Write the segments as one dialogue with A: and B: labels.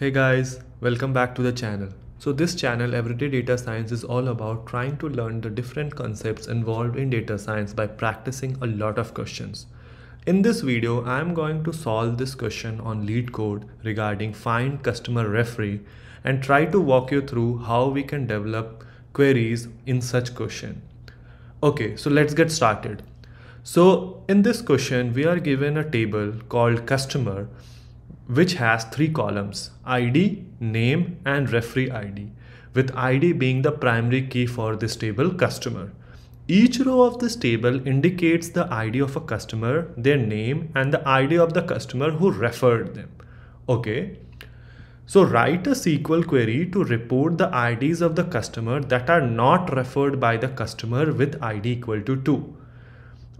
A: Hey guys, welcome back to the channel. So this channel Everyday Data Science is all about trying to learn the different concepts involved in data science by practicing a lot of questions. In this video, I am going to solve this question on LeetCode regarding find customer referee and try to walk you through how we can develop queries in such question. Okay, so let's get started. So in this question, we are given a table called customer which has three columns ID, name and referee ID with ID being the primary key for this table customer. Each row of this table indicates the ID of a customer, their name and the ID of the customer who referred them. Okay. So write a SQL query to report the IDs of the customer that are not referred by the customer with ID equal to 2.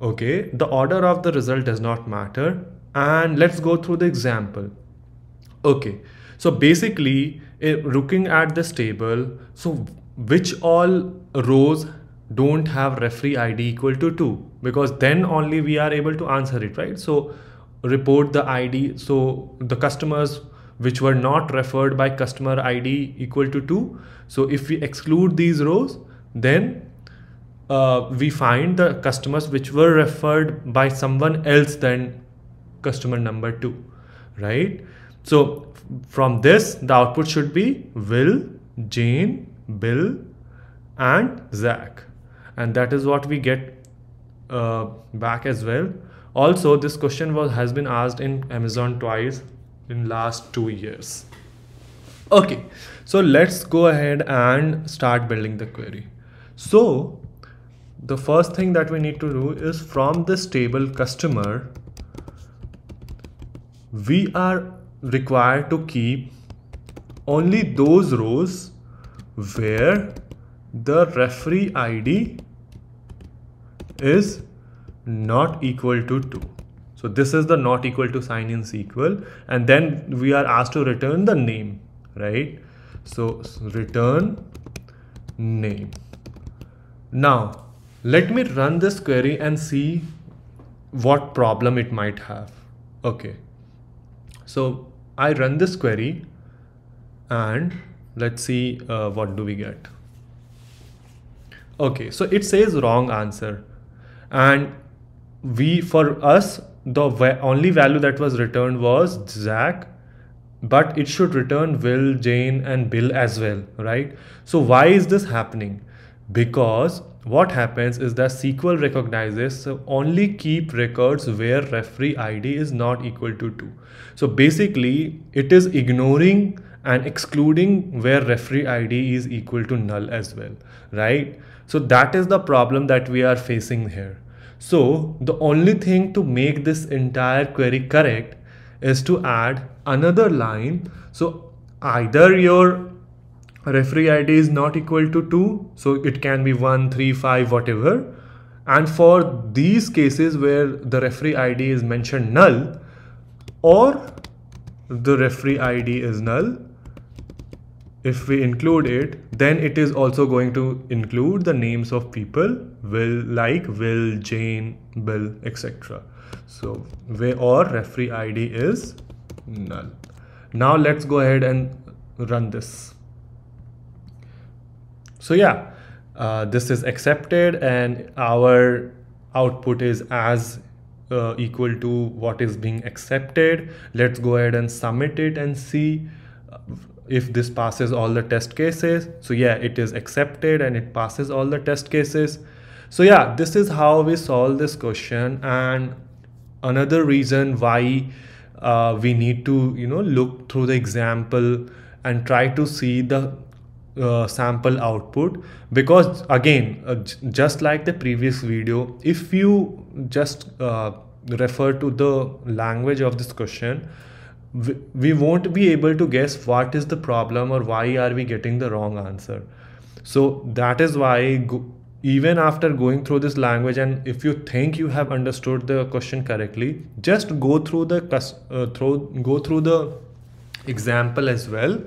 A: Okay, the order of the result does not matter. And let's go through the example. Okay, so basically looking at this table, so which all rows don't have referee ID equal to 2 because then only we are able to answer it, right? So report the ID. So the customers which were not referred by customer ID equal to 2. So if we exclude these rows, then uh, we find the customers which were referred by someone else than customer number 2, right? So from this, the output should be Will, Jane, Bill, and Zach. And that is what we get uh, back as well. Also, this question was has been asked in Amazon twice in last two years. Okay, so let's go ahead and start building the query. So the first thing that we need to do is from this table customer, we are required to keep only those rows where the referee ID is not equal to 2. So this is the not equal to sign in SQL and then we are asked to return the name, right? So return name. Now let me run this query and see what problem it might have. Okay. So I run this query and let's see uh, what do we get. Okay, so it says wrong answer and we for us the only value that was returned was Zach but it should return Will, Jane and Bill as well, right? So why is this happening? Because what happens is that SQL recognizes so only keep records where referee ID is not equal to 2. So basically it is ignoring and excluding where referee ID is equal to null as well, right? So that is the problem that we are facing here. So the only thing to make this entire query correct is to add another line. So either your referee id is not equal to 2 so it can be 1 3 5 whatever. And for these cases where the referee id is mentioned null or the referee id is null if we include it then it is also going to include the names of people will like will jane bill etc so where or referee id is null. Now let's go ahead and run this so yeah, uh, this is accepted and our output is as uh, equal to what is being accepted. Let's go ahead and submit it and see uh, if this passes all the test cases. So yeah, it is accepted and it passes all the test cases. So yeah, this is how we solve this question. And another reason why uh, we need to, you know, look through the example and try to see the uh, sample output. Because again uh, just like the previous video if you just uh, refer to the language of this question we, we won't be able to guess what is the problem or why are we getting the wrong answer. So that is why go, even after going through this language and if you think you have understood the question correctly just go through the uh, through go through the example as well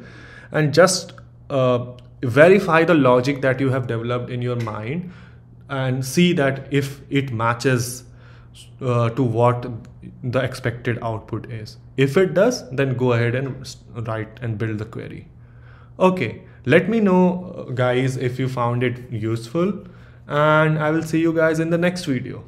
A: and just uh, verify the logic that you have developed in your mind and see that if it matches uh, to what the expected output is If it does, then go ahead and write and build the query. Okay, let me know guys if you found it useful and I will see you guys in the next video.